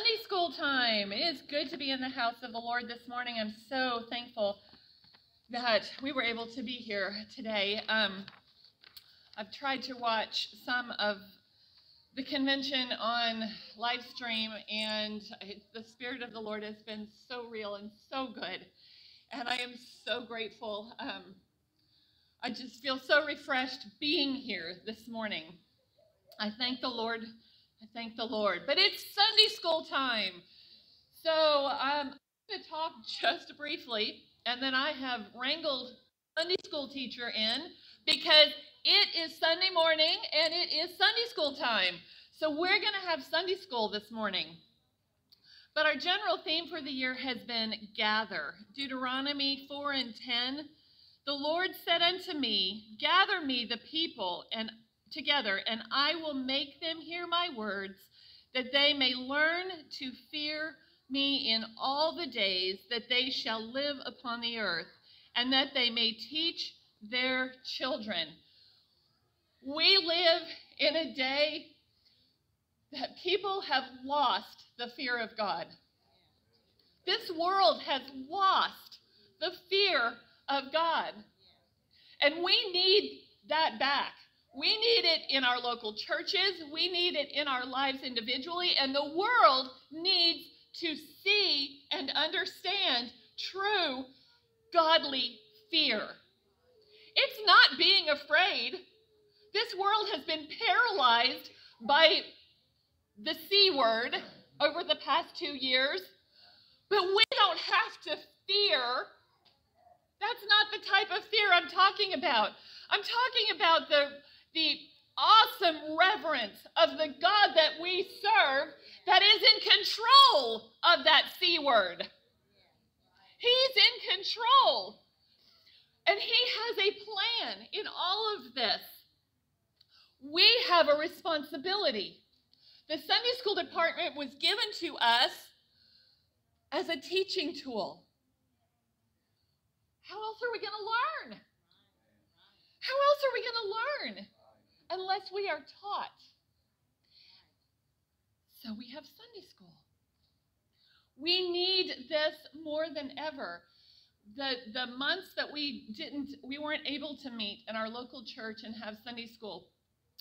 Sunday school time. It is good to be in the house of the Lord this morning. I'm so thankful that we were able to be here today. Um, I've tried to watch some of the convention on live stream, and the Spirit of the Lord has been so real and so good. And I am so grateful. Um, I just feel so refreshed being here this morning. I thank the Lord I thank the Lord. But it's Sunday school time. So um, I'm going to talk just briefly, and then I have wrangled Sunday school teacher in because it is Sunday morning and it is Sunday school time. So we're going to have Sunday school this morning. But our general theme for the year has been gather. Deuteronomy 4 and 10. The Lord said unto me, Gather me the people, and together, and I will make them hear my words, that they may learn to fear me in all the days that they shall live upon the earth, and that they may teach their children. We live in a day that people have lost the fear of God. This world has lost the fear of God. And we need that back. We need it in our local churches. We need it in our lives individually. And the world needs to see and understand true godly fear. It's not being afraid. This world has been paralyzed by the C word over the past two years. But we don't have to fear. That's not the type of fear I'm talking about. I'm talking about the reverence of the God that we serve that is in control of that C word. He's in control. And He has a plan in all of this. We have a responsibility. The Sunday school department was given to us as a teaching tool. How else are we going to learn? How else are we going to learn? Unless we are taught. So we have Sunday school. We need this more than ever. The, the months that we didn't, we weren't able to meet in our local church and have Sunday school,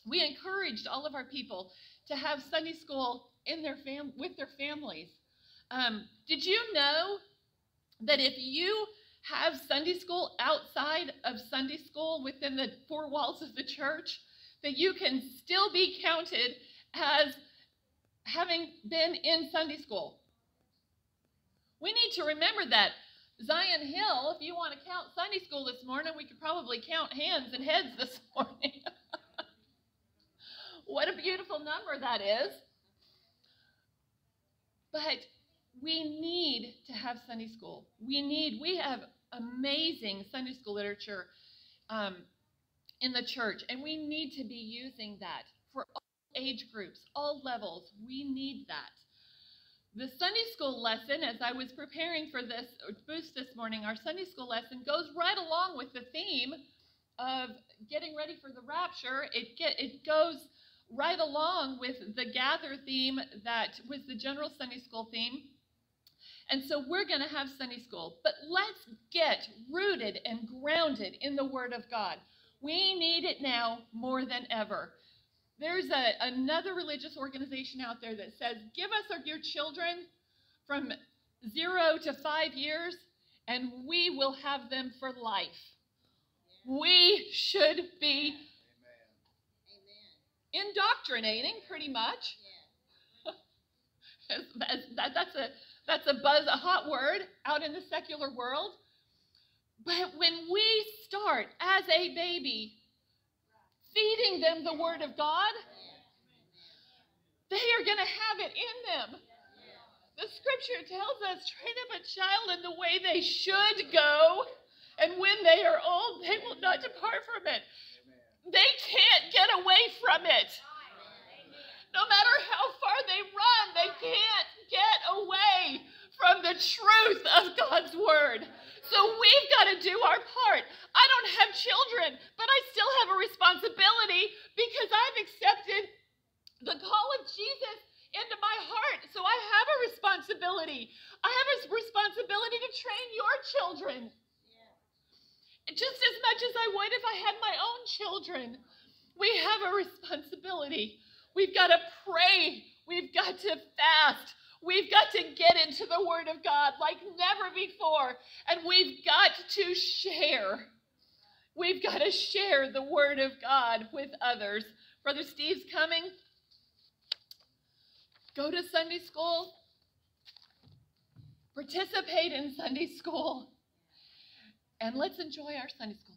we encouraged all of our people to have Sunday school in their fam- with their families. Um, did you know that if you have Sunday school outside of Sunday school within the four walls of the church, that you can still be counted as having been in Sunday school. We need to remember that. Zion Hill, if you want to count Sunday school this morning, we could probably count hands and heads this morning. what a beautiful number that is. But we need to have Sunday school. We need, we have amazing Sunday school literature. Um, in the church, and we need to be using that for all age groups, all levels. We need that. The Sunday school lesson, as I was preparing for this boost this morning, our Sunday school lesson goes right along with the theme of getting ready for the rapture. It get it goes right along with the gather theme that was the general Sunday school theme. And so we're going to have Sunday school, but let's get rooted and grounded in the Word of God. We need it now more than ever. There's a, another religious organization out there that says, give us your children from zero to five years, and we will have them for life. We should be indoctrinating pretty much. that's a that's a buzz, a hot word out in the secular world. But when we start as a baby feeding them the Word of God, they are going to have it in them. The scripture tells us train up a child in the way they should go, and when they are old, they will not depart from it. They can't get away from it. No matter how far they run, they can't get away from the truth of God's word. So we've got to do our part. I don't have children, but I still have a responsibility because I've accepted the call of Jesus into my heart. So I have a responsibility. I have a responsibility to train your children. yeah. Just as much as I would if I had my own children. We have a responsibility. We've got to pray. We've got to fast. We've got to get into the Word of God like never before. And we've got to share. We've got to share the Word of God with others. Brother Steve's coming. Go to Sunday school. Participate in Sunday school. And let's enjoy our Sunday school.